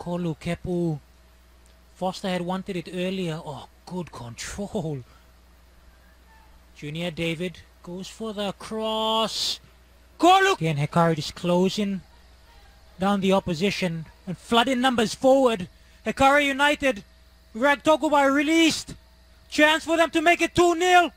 Kolu Kepo. Foster had wanted it earlier. Oh, good control. Junior David goes for the cross. Kolu! Again, Hekari just closing down the opposition and flooding numbers forward. Hekari United. Rag Tokubai released. Chance for them to make it 2-0.